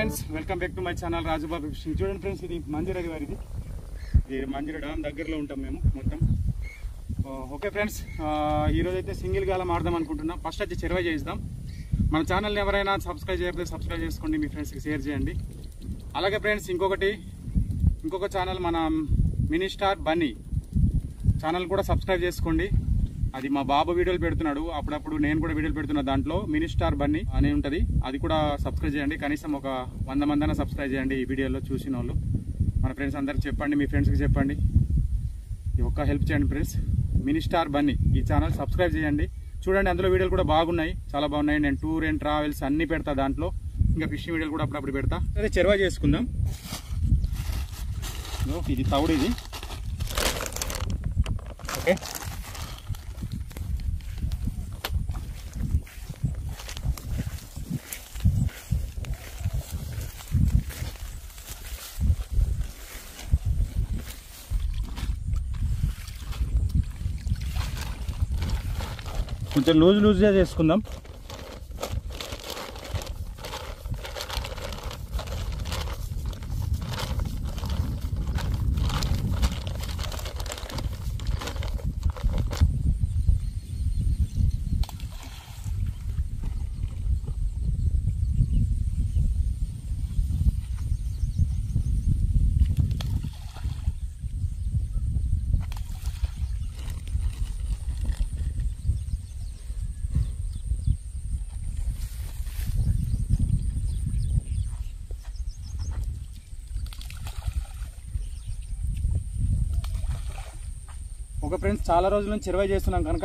Friends welcome back to my channel Rajubabu fishing చూడండి friends ఇది మంజిర వారిది ఇది మంజిర డామ్ దగ్గరలో ఉంటాం మేము మొత్తం. ఓకే ఫ్రెండ్స్ ఈరోజు అయితే సింగిల్ గాలం ఆడదాం అనుకుంటున్నాం. ఫస్ట్ వచ్చి చెరువ చేద్దాం మన ఛానల్ని ఎవరైనా సబ్స్క్రైబ్ చేయకపోతే సబ్స్క్రైబ్ చేసుకోండి మీ ఫ్రెండ్స్కి షేర్ చేయండి. అలాగే ఫ్రెండ్స్ ఇంకొకటి ఇంకొక ఛానల్ మన మినీ స్టార్ బన్నీ. ఛానల్ కూడా సబ్స్క్రైబ్ చేసుకోండి. అది మా బాబు వీడియోలు పెడుతున్నాడు. అప్పుడప్పుడు నేను కూడా వీడియోలు పెడుతున్నా దాంట్లో. మినిస్టార్ బన్నీ అని ఉంటుంది. అది కూడా సబ్స్క్రైబ్ చేయండి. కనీసం ఒక వంద మందన సబ్స్క్రైబ్ చేయండి ఈ వీడియోలో చూసిన వాళ్ళు. మన ఫ్రెండ్స్ అందరికి చెప్పండి మీ ఫ్రెండ్స్కి చెప్పండి. ఈ ఒక్క హెల్ప్ చేయండి ఫ్రెండ్స్. మినిస్టార్ బన్నీ ఈ ఛానల్ సబ్స్క్రైబ్ చేయండి. చూడండి అందులో వీడియోలు కూడా బాగున్నాయి. చాలా బాగున్నాయి. నేను టూర్ అండ్ ట్రావెల్స్ అన్ని పెడతా దాంట్లో. ఇంకా ఫిషింగ్ వీడియోలు కూడా అప్పుడప్పుడు పెడతా. అదే చెరువా చేసుకుందాం. ఇది తవుడు ఇది. ఓకే. కొంచెం లూజ్ లూజ్గా చేసుకుందాం. ఓకే ఫ్రెండ్స్ చాలా రోజుల నుంచి చెరువు చేస్తున్నాం కనుక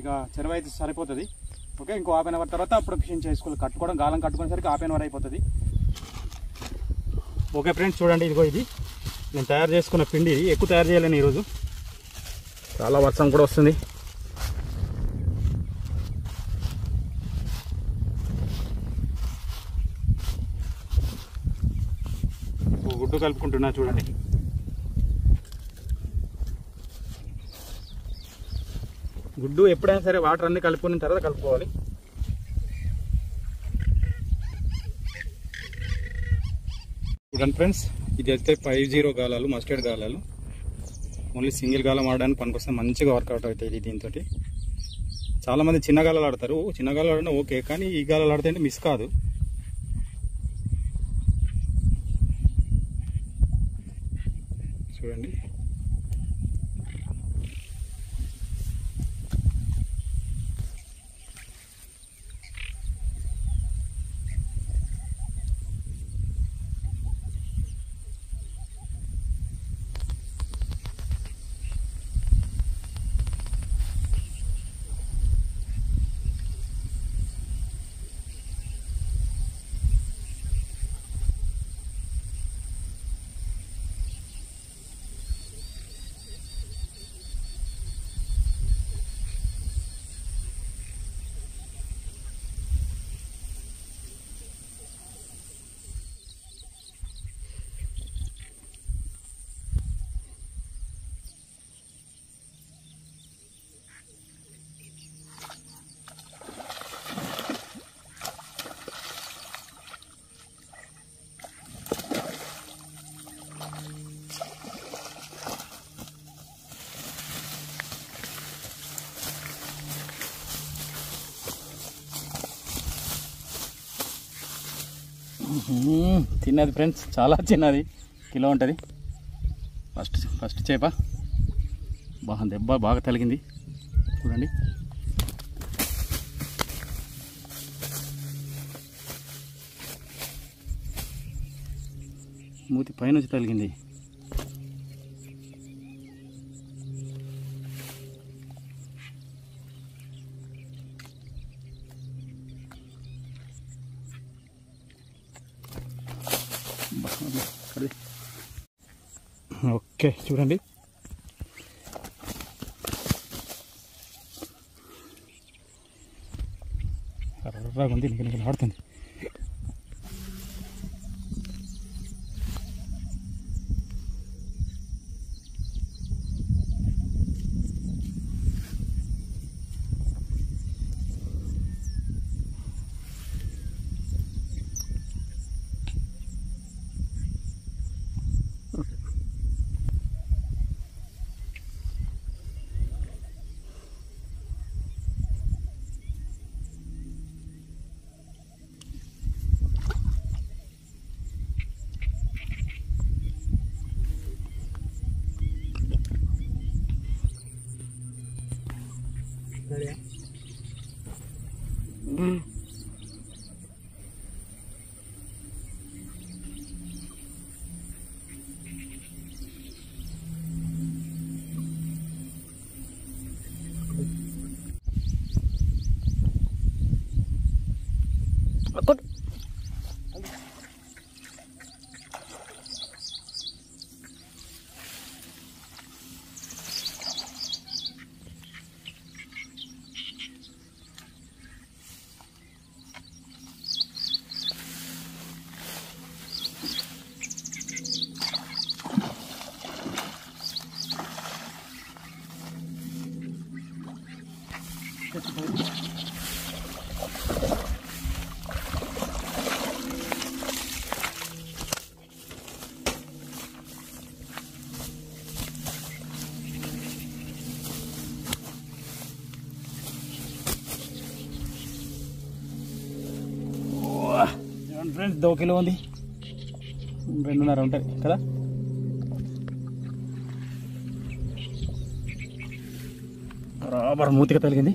ఇక చెరువు అయితే సరిపోతుంది. ఓకే ఇంకో హాఫ్ అన్ అవర్ తర్వాత అప్పుడు ఫిషింగ్ చేసుకోవాలి కట్టుకోవడం గాలం కట్టుకునేసరికి హాఫ్ అన్ అవర్ అయిపోతుంది. ఓకే ఫ్రెండ్స్ చూడండి ఇదిగో ఇది. నేను తయారు చేసుకున్న పిండి ఎక్కువ తయారు చేయలేను ఈరోజు. చాలా వర్షం కూడా వస్తుంది. గుడ్డు కలుపుకుంటున్నా చూడండి. గుడ్డు ఎప్పుడైనా సరే వాటర్ అన్ని కలుపుకున్న తర్వాత కలుపుకోవాలి. చూడండి ఫ్రెండ్స్ ఇది అయితే ఫైవ్ జీరో గాలాలు మస్టర్డ్ గాలాలు. ఓన్లీ సింగిల్ గాలం ఆడడానికి పనికొస్తే మంచిగా వర్కౌట్ అవుతాయి ఇది దీంతో చాలా మంది చిన్న గాలాలు ఆడతారు. చిన్న గాలాలు ఆడినా ఓకే కానీ ఈ గాలాలు ఆడితే మిస్ కాదు. చూడండి. తిన్నది ఫ్రెండ్స్. చాలా చిన్నది కిలో ఉంటుంది. ఫస్ట్ ఫస్ట్ చేప. బాగా దెబ్బ బాగా తలిగింది చూడండి. మూతి పైనుంచి తలిగింది బాగా కడి. ఓకే చూడండి. కర్రగా ఉంది నిగ ఆడుతుంది. Rồi đấy. Ừ. ఫ్రెండ్స్ దో కిలో ఉంది. రెండున్నర ఉంటుంది కదా? బరాబర్ మూతిగా తగిలింది.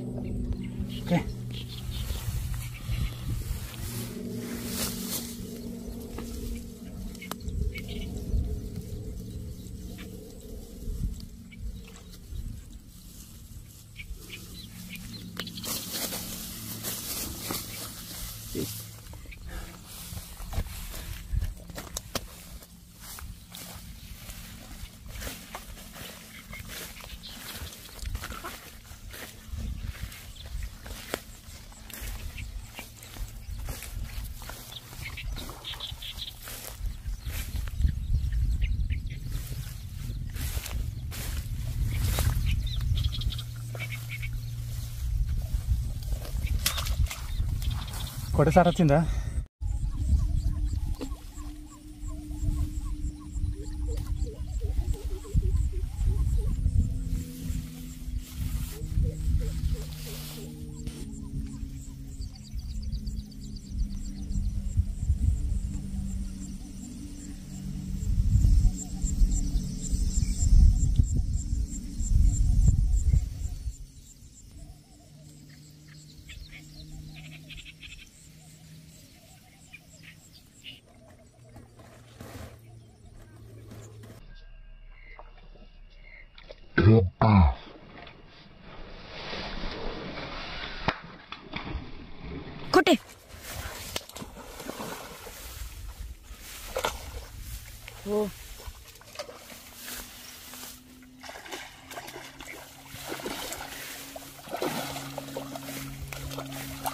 కొట్టసారి వచ్చిందా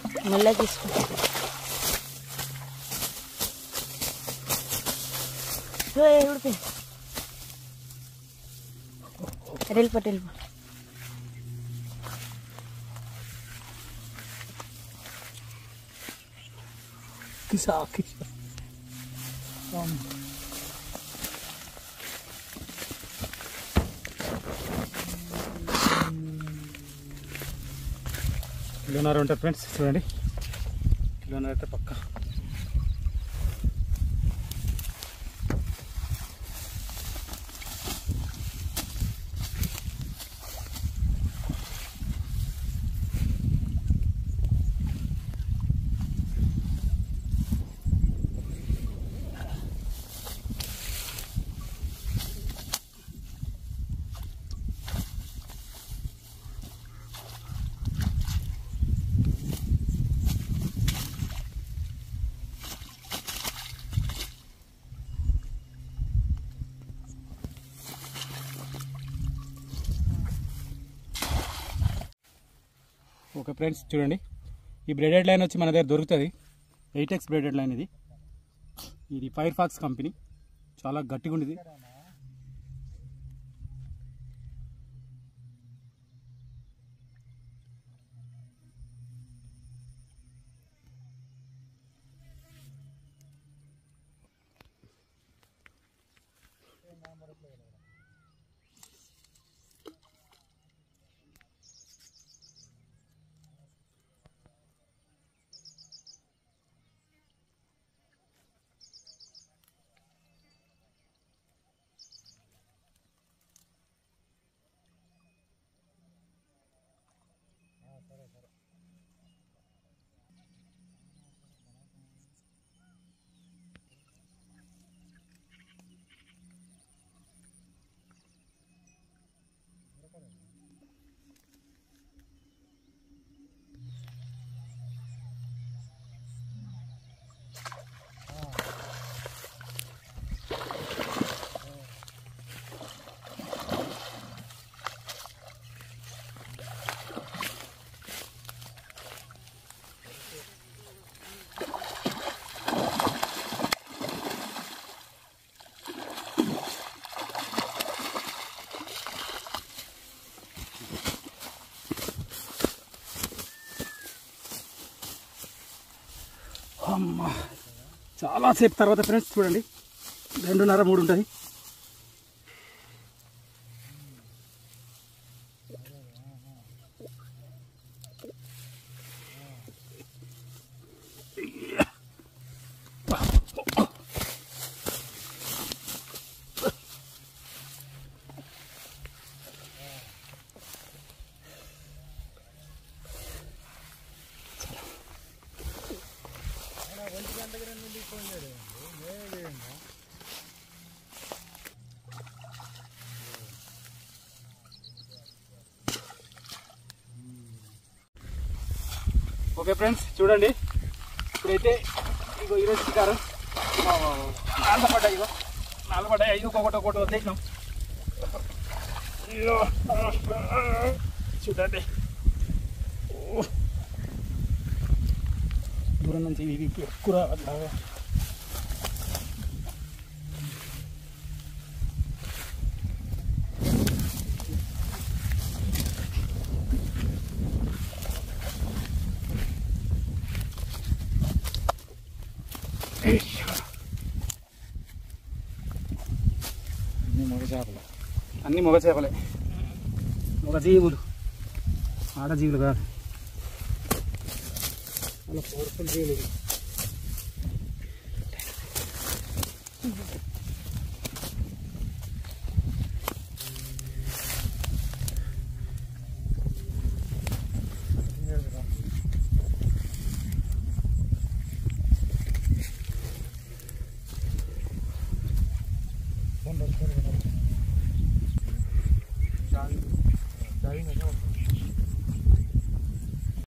मिला किसको ಹುಡುಕಿ ರೇಲ್ ಪಟೇಲ್ ಕಿಸಾ ಕಿಸಾ కిలోన్నర ఉంటుంది ఫ్రెండ్స్ చూడండి. కిలోన్నర అయితే పక్క. ఓకే ఫ్రెండ్స్ చూడండి. ఈ బ్రెడెడ్ లైన్ వచ్చి మన దగ్గర దొరుకుతుంది. ఎయిటెక్స్ బ్రెడెడ్ లైన్ ఇది. ఇది ఫైర్ ఫాక్స్ కంపెనీ. చాలా గట్టిగా ఉండేది చాలాసేపు తర్వాత ఫ్రెండ్స్ చూడండి. రెండున్నర మూడు ఉంటుంది ఓకే ఫ్రెండ్స్ చూడండి. ఇప్పుడైతే ఇగో ఈరోజు షికారు నాలుగు పడ్డాయి ఇగో. నాలుగు పడ్డాయి ఐదు ఒక్కొక్కటి ఒకటి వదిలేసినాం. చూడండి. దూరం నుంచి ఇది ఎక్కువ అన్ని మగ చేపలే మగ జీవులు ఆడ జీవులు కాదు చాలా పవర్ఫుల్ జీవులు ఇవి.